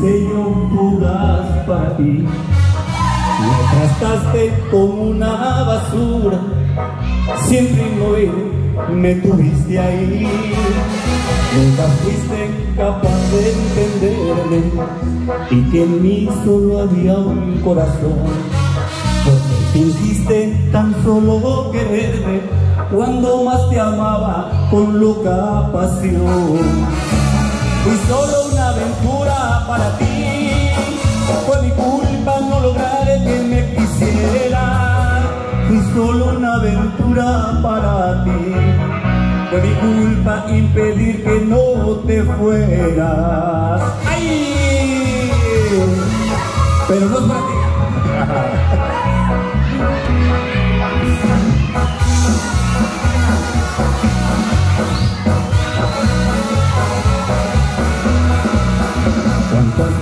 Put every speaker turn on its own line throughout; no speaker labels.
destello fugaz para ti. Me trataste como una basura, siempre inmóvil me tuviste ahí. Nunca fuiste capaz de entenderme y que en mí solo había un corazón. Porque fingiste tan solo quererme cuando más te amaba con loca pasión. Fui solo para ti, fue mi culpa no lograr que me quisieras. Fui solo una aventura para ti, fue mi culpa impedir que no te fueras. ¡Ay! Pero no es para ti.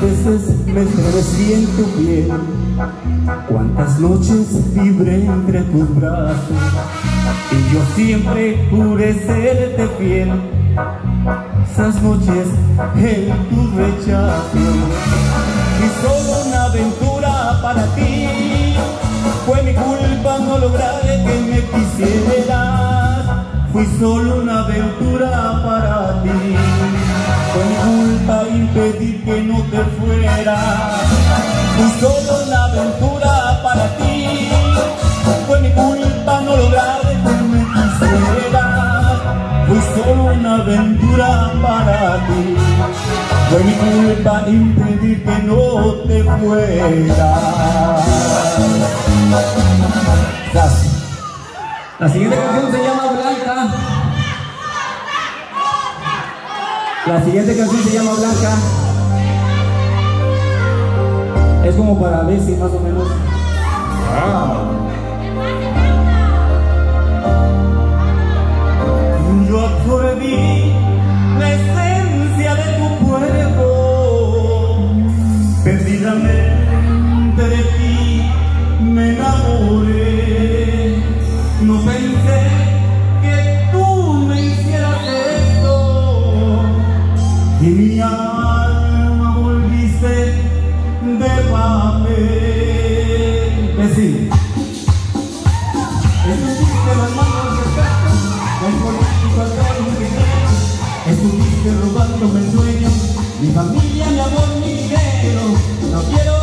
veces me estremecí en tu piel, cuántas noches vibré entre tus brazos, y yo siempre juré serte fiel. Esas noches en tu rechazo, y solo una aventura para ti, fue mi culpa no lograr que me quisieras, fui solo una aventura para ti. Fue mi culpa impedir que no te fueras. Fui solo una aventura para ti. Fue mi culpa no lograr que me quisieras. Fui solo una aventura para ti. Fue mi culpa impedir que no te fueras. Gracias. La siguiente canción se llama Blanca. La siguiente canción se llama Blanca. Es como para ver más o menos. Yo y mi alma volviste de papel. Decir, estuviste manos del gato, el político al todo estuviste robándome el sueño, mi familia, mi amor, mi dinero, no quiero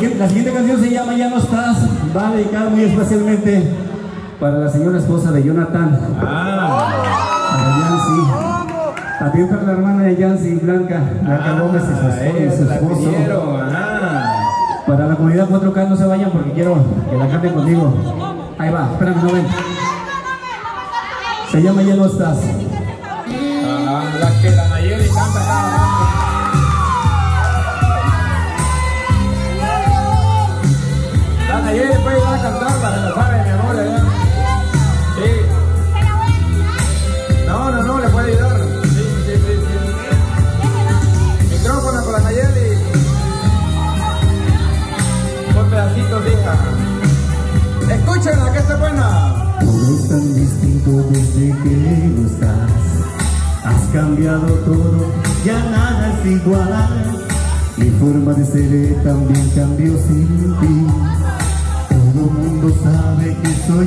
La siguiente, canción se llama Ya no estás. Va a dedicar muy especialmente para la señora esposa de Jonathan.
Ah.
Para Yancy. También para la hermana de Yancy, Blanca, Blanca Gómez y su esposo.
ah.
Para la comunidad 4K no se vayan porque quiero que la canten conmigo. Ahí va, espérame, no ven. Se llama Ya no estás.
Ah, la que la Mi
forma de ser también cambió sin ti. Todo mundo sabe que soy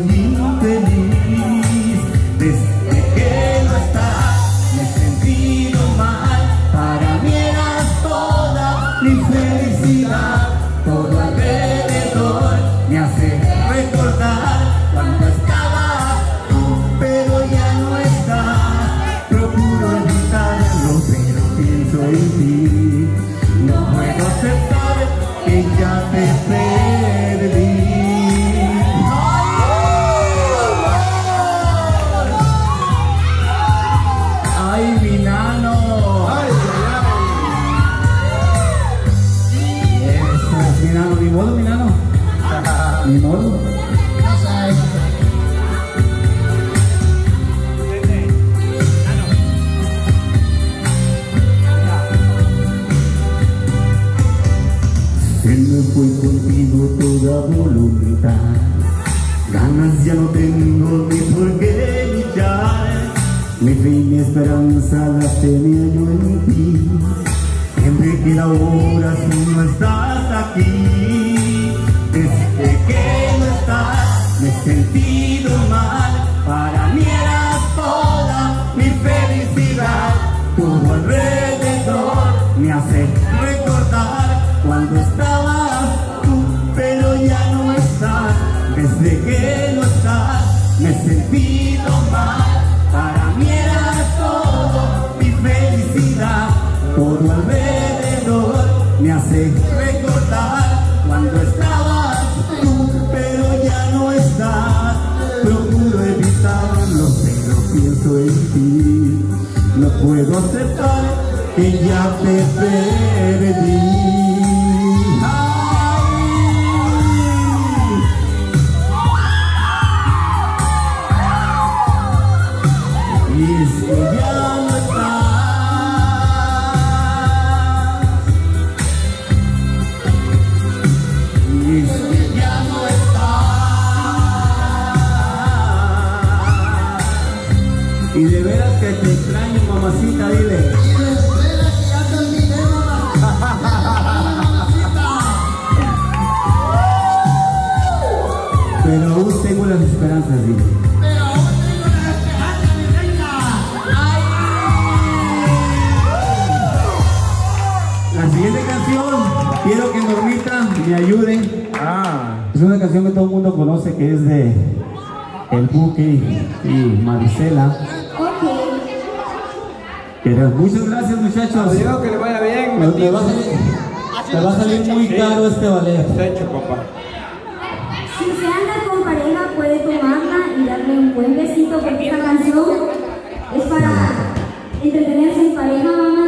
Me fue contigo toda voluntad. Ganas ya no tengo ni por qué luchar. Mi fe y mi esperanza las tenía yo en ti. Siempre que la hora si no estás aquí. Desde que no estás me he sentido mal. Para mí eras toda mi felicidad. Todo alrededor me hace No puedo aceptar que ya te perdí. Mamacita, dile. Pero aún tengo las esperanzas, dile. La siguiente canción, quiero que Normita me ayude.
Ah.
Es una canción que todo el mundo conoce que es de El Buque y Marisela. Pero muchas gracias muchachos.
Digo que le vaya bien.
Me, me va a salir, me va a salir muy caro este ballet.
Techo, papá.
Si se anda con pareja, puede tomarla y darle un buen besito porque esta canción es para entretenerse en pareja, mamá.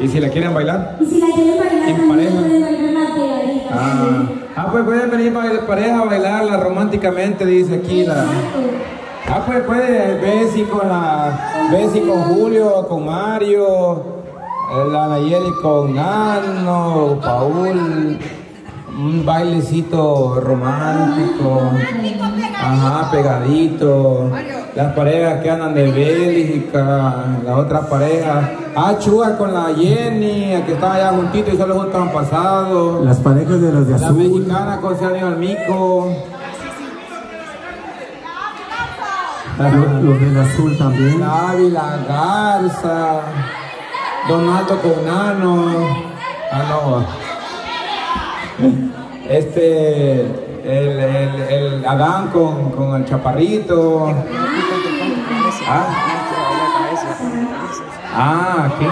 ¿Y si la quieren bailar?
Y si la quieren bailar,
¿En
también
pareja?
pueden bailar la pegadita.
Ah, ah, pues pueden venir para pareja a bailarla románticamente, dice aquí la. Ah, pues puede Bessie con la. Bessie con Julio, con Mario, eh, la Nayeli con Nano, Paul. Un bailecito romántico. Ajá, pegadito. Las parejas que andan de Bélgica, la otra pareja. Ah, Chugar con la Jenny, que estaba allá juntito y solo juntos han pasado.
Las parejas de los de
La
azul.
mexicana con Sergio Almico.
Los, los del azul también.
Ávila Garza. Donaldo con Nano. Ah, no. Este, el, el, el Adán con, con el chaparrito. Ah, ah ¿qué?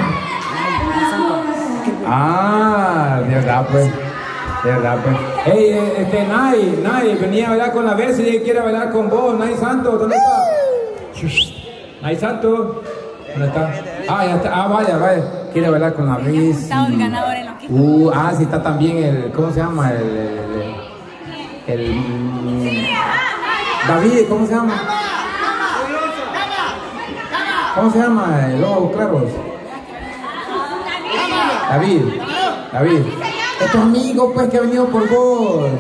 Ah, de verdad pues. De verdad pues. Hey, este, Nay, Nay, venía a bailar con la Bessie y quiere bailar con vos. Nay Santo, ¿dónde está? Nay Santo, ¿dónde está? Ah, ya está. Ah, vaya, vaya. Quiere bailar con la.
Estado el ganador en los que
Uh, ah, sí está también el, ¿cómo se llama? El, el, el, el, mm, David, ¿cómo se llama? ¿Cómo se llama? El ojo claros. David, David. Es tu amigo, pues, que ha venido por vos.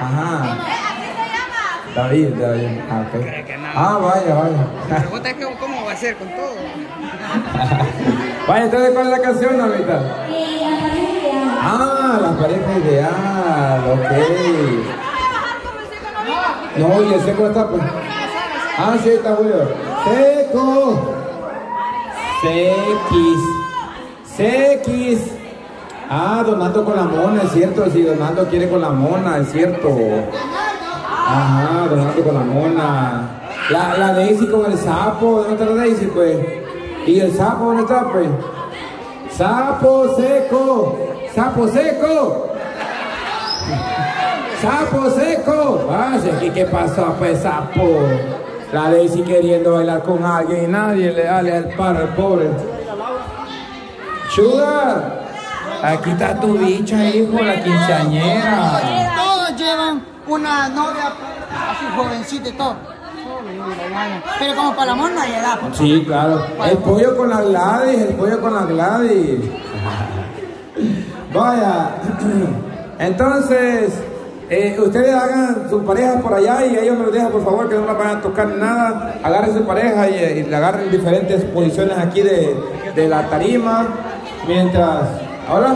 Ajá. David, David. Ah. Ah, vaya, vaya.
Pregunta que cómo va a ser con todo.
Vaya, entonces, ¿cuál es la canción, ahorita?
Eh, la pareja ideal.
Ah, la pareja ideal, ok. No, y el seco está pues. Ah, sí, está bueno. Seco. Sequis. Sequis. Ah, Donando con la mona, es cierto. Si Donando quiere con la mona, es cierto. Ajá, Donando con la mona. La, la Daisy con el sapo, ¿dónde está la Daisy, pues? ¿Y el sapo dónde está, pues? Sapo seco, sapo seco, sapo seco. Sí, aquí qué pasó, pues sapo. La Daisy queriendo bailar con alguien y nadie le da al paro al pobre. Sugar, aquí está tu bicha, hijo, la quinceañera.
Todos llevan una novia así jovencita y todo. Pero como para el amor no hay edad. pues.
Sí, claro. El pollo con la Gladys, el pollo con la Gladys. Vaya. Entonces, eh, ustedes hagan sus parejas por allá y ellos me lo dejan, por favor, que no la van a tocar nada. Agarren su pareja y, y le agarren diferentes posiciones aquí de, de la tarima. Mientras. ¿Ahora?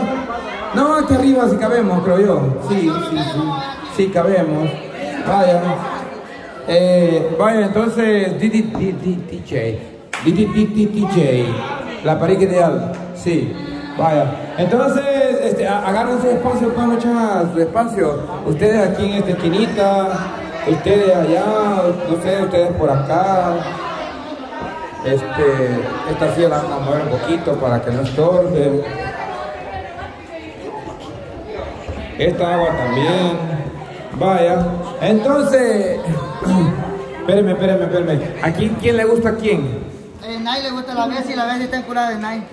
No, aquí arriba sí cabemos, creo yo. Sí, sí, sí. Sí cabemos. Vaya. Eh, vaya, entonces, DJ, DJ, la pareja ideal, sí, vaya. Entonces, este, agarren su espacio, pues muchachas, su espacio. Ustedes aquí en esta esquinita, ustedes allá, no sé, ustedes por acá. Este, esta silla la vamos a mover un poquito para que no estorbe. Esta agua también. Vaya. Entonces. espérame, espérame, espérame. ¿A quién, quién le gusta a quién?
Eh, Nay le gusta la vez y la vez está curada de Nay.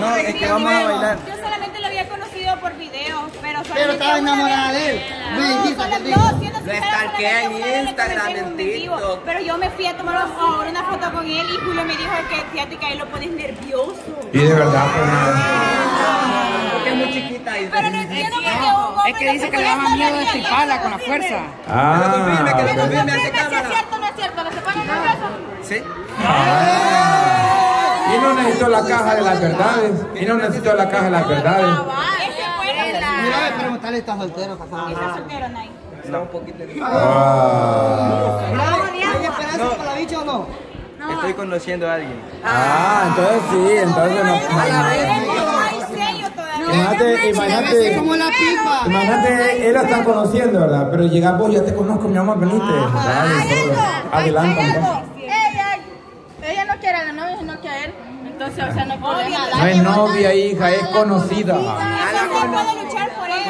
No, es que vamos a bailar. Yo solamente lo había conocido por video, pero solamente
Pero estaba enamorada de él.
No, solo- no, siendo
Lo
sincera,
en Instagram, en TikTok.
Pero yo me fui a tomar una foto con él y Julio me dijo que fíjate que ahí lo pones nervioso.
Y de verdad, pues
es muy chiquita y
Pero no entiendo por qué Hugo.
Es que dice que le daba miedo destriparla con la fuerza.
Ah,
confirme, que lo
ok.
confirme.
Si es cierto o no es cierto, ¿lo se pone nervioso?
¿Sí?
Y no necesito la caja de las verdades. Y no necesito la caja de las verdades.
Mira, a preguntarle, ¿está soltero, casado?
Está soltero, Nay.
Está un poquito.
Ah,
¿Hay esperanza con la bicha o no?
Estoy conociendo a alguien.
Ah, entonces sí, entonces no. Imagínate, imagínate.
como la pipa.
Imagínate, él la está conociendo, ¿verdad? Pero llega vos, ya te conozco, mi amor, solo. Adelanta.
Ella, ella no quiere a la novia, sino que a él. Entonces, o sea, no problema.
No es novia, hija, es conocida.
Luchar por él.